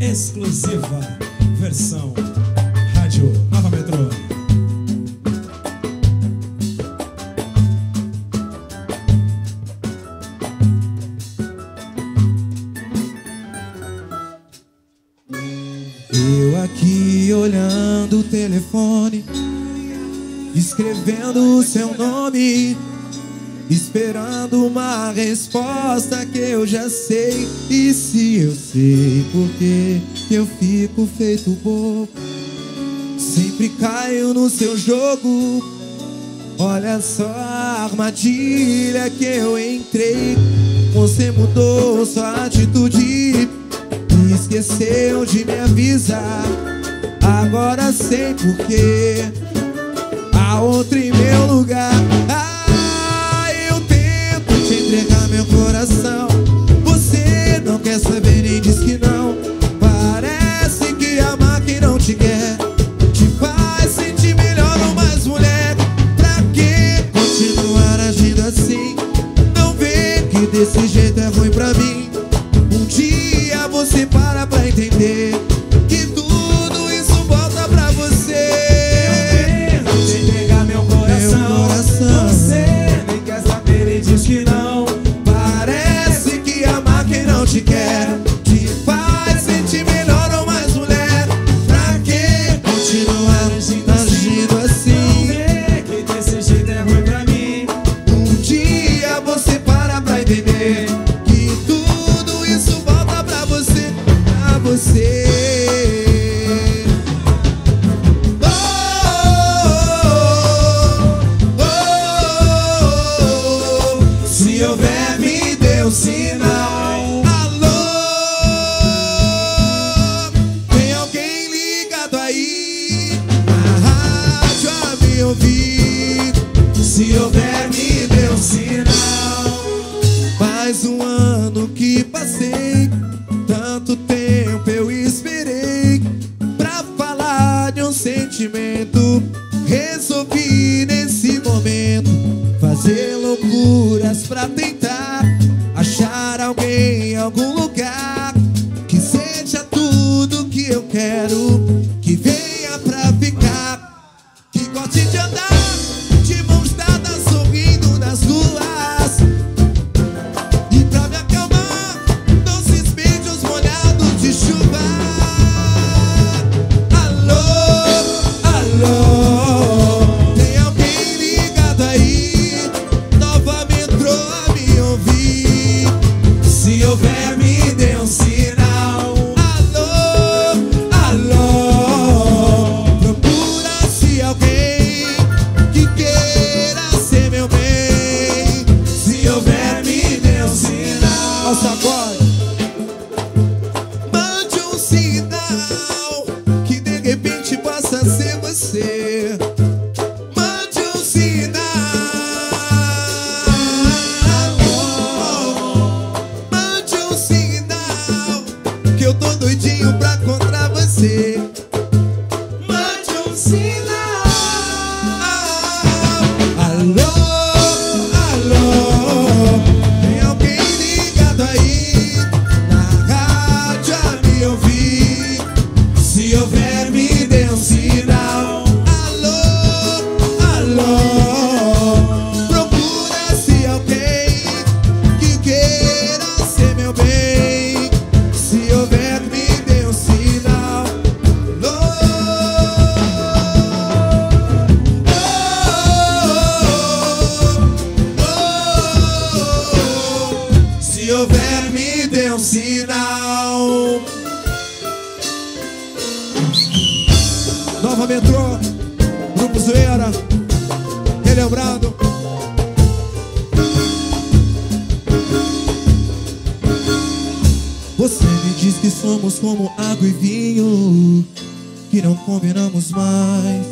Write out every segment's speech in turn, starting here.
exclusiva versão Rádio Nova Metrô. Eu aqui olhando o telefone, escrevendo o seu nome, esperando uma resposta que eu já sei. E se eu sei por que eu fico feito bobo, sempre caio no seu jogo. Olha só a armadilha que eu entrei. Você mudou sua atitude. Esqueceu de me avisar. Agora sei porquê. A outra em meu lugar. Desse jeito é ruim pra mim. Se houver, me dê um sinal. Alô, tem alguém ligado aí na rádio a me ouvir? Se houver, me dê um sinal. Mais um ano que passei, tanto tempo eu esperei pra falar de um sentimento. Eu quero, ser você. Mande um sinal. Mande um sinal que eu tô doidinho pra encontrar você. Houver, me dê um sinal. Nova Metrô, Grupo Zoeira, relembrando. Você me diz que somos como água e vinho, que não combinamos mais.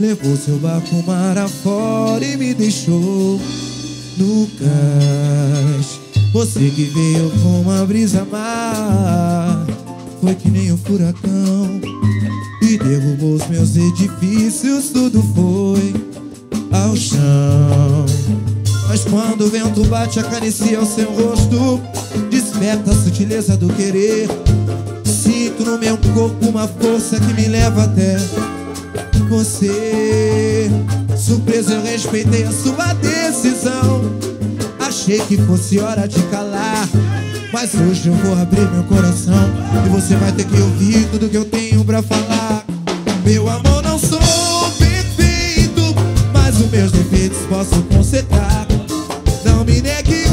Levou seu barco mar afora e me deixou no cais. Você que veio com uma brisa mar, foi que nem um furacão e derrubou os meus edifícios. Tudo foi ao chão. Mas quando o vento bate, acaricia o seu rosto, desperta a sutileza do querer. Sinto no meu corpo uma força que me leva até você. Surpreso, eu respeitei a sua decisão. Achei que fosse hora de calar. Mas hoje eu vou abrir meu coração. E você vai ter que ouvir tudo que eu tenho pra falar. Meu amor, não sou perfeito. Mas os meus defeitos posso consertar. Não me negue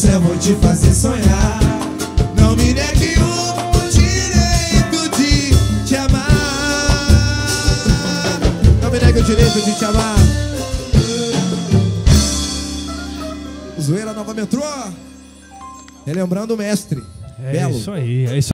céu, vou te fazer sonhar. Não me negue o direito de te amar. Não me negue o direito de te amar. Zoeira Nova Metrô. Relembrando o mestre. É Belo. isso aí, é isso